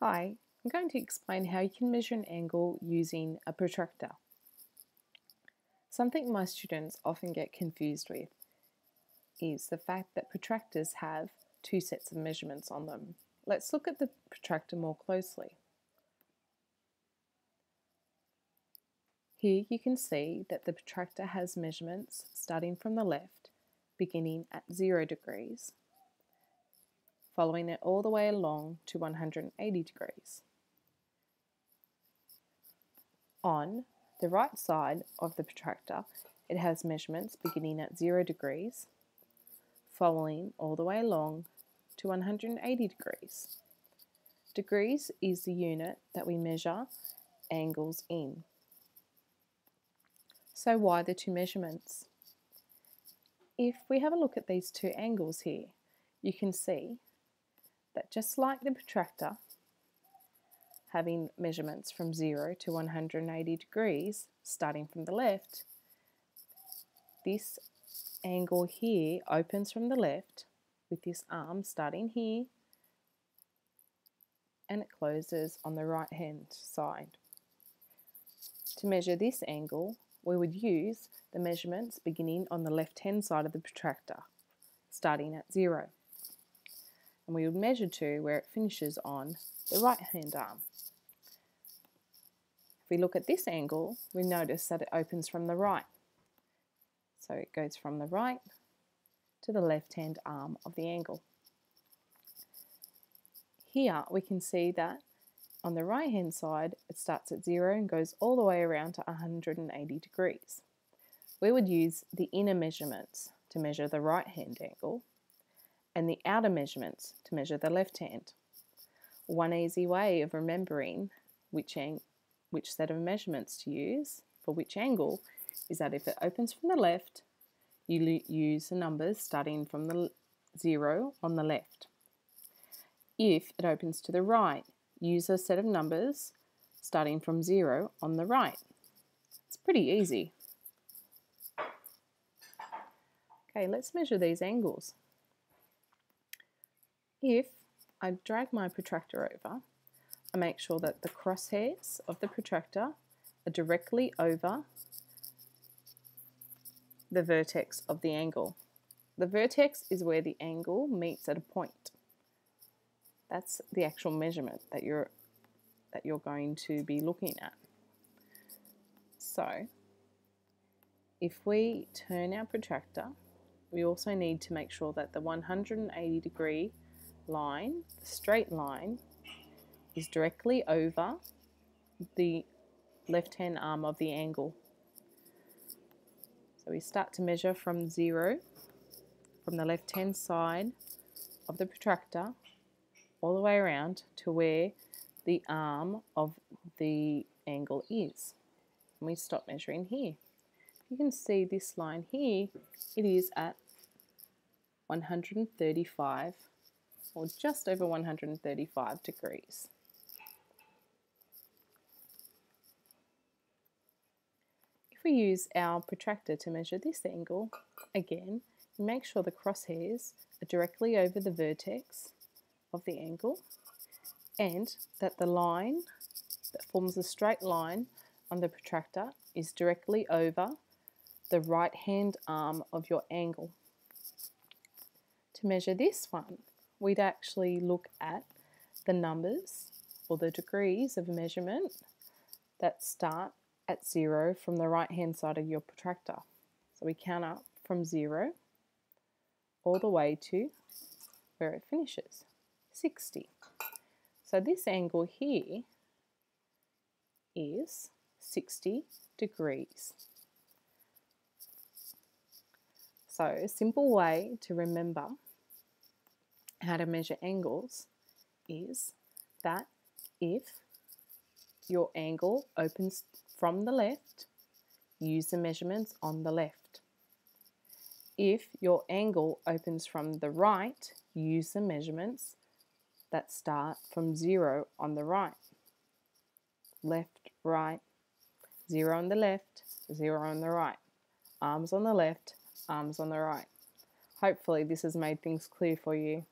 Hi, I'm going to explain how you can measure an angle using a protractor. Something my students often get confused with is the fact that protractors have two sets of measurements on them. Let's look at the protractor more closely. Here you can see that the protractor has measurements starting from the left, beginning at 0 degrees, following it all the way along to 180 degrees. On the right side of the protractor, it has measurements beginning at 0 degrees, following all the way along to 180 degrees. Degrees is the unit that we measure angles in. So why the two measurements? If we have a look at these two angles here, you can see that just like the protractor, having measurements from 0 to 180 degrees, starting from the left, this angle here opens from the left with this arm starting here and it closes on the right hand side. To measure this angle, we would use the measurements beginning on the left hand side of the protractor, starting at 0 and we would measure to where it finishes on the right hand arm. If we look at this angle, we notice that it opens from the right. So it goes from the right to the left hand arm of the angle. Here we can see that on the right hand side it starts at 0 and goes all the way around to 180 degrees. We would use the inner measurements to measure the right hand angle and the outer measurements to measure the left hand. One easy way of remembering which, which set of measurements to use for which angle is that if it opens from the left, you use the numbers starting from the zero on the left. If it opens to the right, use a set of numbers starting from zero on the right. It's pretty easy. Okay, let's measure these angles. If I drag my protractor over, I make sure that the crosshairs of the protractor are directly over the vertex of the angle. The vertex is where the angle meets at a point. That's the actual measurement that you're that you're going to be looking at. So, if we turn our protractor, we also need to make sure that the 180 degree line, the straight line, is directly over the left hand arm of the angle. So we start to measure from zero from the left hand side of the protractor all the way around to where the arm of the angle is. And we stop measuring here. You can see this line here, it is at 135 or just over 135 degrees. If we use our protractor to measure this angle, again, make sure the crosshairs are directly over the vertex of the angle and that the line that forms a straight line on the protractor is directly over the right hand arm of your angle. To measure this one, we'd actually look at the numbers or the degrees of measurement that start at zero from the right hand side of your protractor. So we count up from zero all the way to where it finishes, 60. So this angle here is 60 degrees. So a simple way to remember how to measure angles is that if your angle opens from the left, use the measurements on the left. If your angle opens from the right, use the measurements that start from zero on the right. Left, right, zero on the left, zero on the right. Arms on the left, arms on the right. Hopefully this has made things clear for you.